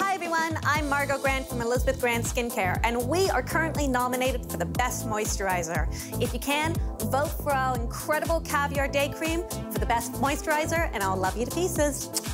Hi everyone, I'm Margot Grant from Elizabeth Grant Skincare, and we are currently nominated for the Best Moisturizer. If you can, vote for our incredible Caviar Day Cream for the Best Moisturizer, and I'll love you to pieces.